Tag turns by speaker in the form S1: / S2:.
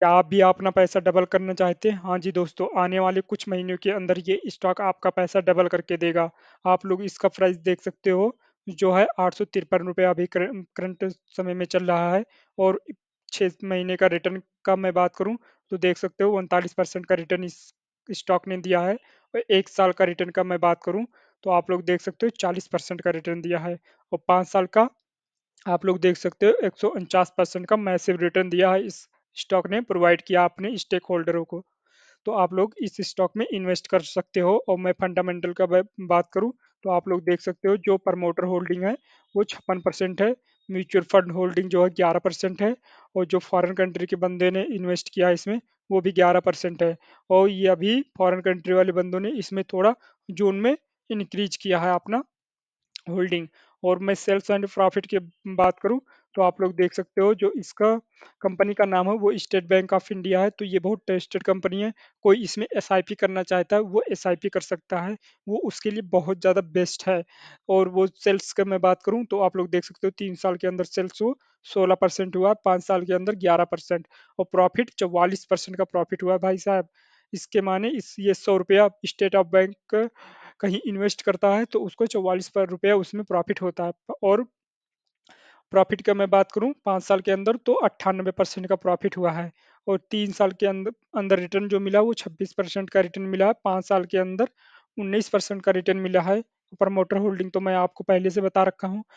S1: क्या आप भी अपना पैसा डबल करना चाहते हैं? हाँ जी दोस्तों, आने वाले कुछ महीनों के अंदर ये स्टॉक आपका पैसा डबल करके देगा। आप लोग इसका प्राइस देख सकते हो, जो है ₹853 अभी कर करंट समय में चल रहा है और 6 महीने का रिटर्न का मैं बात करूँ, तो देख सकते हो 39% का रिटर्न इस स्टॉक ने दिया है और 1 साल का रिटर्न का मैं बात करूँ, तो आप लोग देख सकते हो 40% का रिटर्न दिया है और 5 साल का आप लोग देख सकते हो 149% का मैसिव रिटर्न दिया है इस स्टॉक ने प्रोवाइड किया अपने स्टेक होल्डरों को। तो आप लोग इस स्टॉक में इन्वेस्ट कर सकते हो और मैं फंडामेंटल का बात करूँ, तो आप लोग देख सकते हो जो प्रमोटर होल्डिंग है, वो 56% है, म्यूचुअल फंड होल्डिंग जो है 11% है और जो फॉरेन कंट्री के बंदे ने इन्वेस्ट किया है इसमें, वो भी 11% है और ये अभी फॉरेन कंट्री वाले बंदों ने इसमें थोड़ा जून में इंक्रीज़ किया है अपना होल्डिंग और मैं सेल्स एंड प्रॉफिट की बात करूँ, तो आप लोग देख सकते हो जो इसका कंपनी का नाम है वो स्टेट बैंक ऑफ़ इंडिया है, तो ये बहुत ट्रस्टेड कंपनी है। कोई इसमें एसआईपी करना चाहता है, वो एसआईपी कर सकता है, वो उसके लिए बहुत ज़्यादा बेस्ट है और वो सेल्स का मैं बात करूँ, तो आप लोग देख सकते हो तीन साल के अंदर सेल्स वो 16% हुआ, पाँच साल के अंदर 11% और प्रॉफिट 44% का प्रॉफिट हुआ भाई साहब। इसके माने इस ये ₹100 स्टेट ऑफ़ बैंक कहीं इन्वेस्ट करता है, तो उसको 44 प रुपया उसमें प्रॉफिट होता है और प्रॉफिट का मैं बात करूँ पाँच साल के अंदर तो 98% का प्रॉफिट हुआ है और तीन साल के अंदर अंदर रिटर्न जो मिला वो 26% का रिटर्न मिला है, पाँच साल के अंदर 19% का रिटर्न मिला है। प्रमोटर होल्डिंग तो मैं आपको पहले से बता रखा हूँ।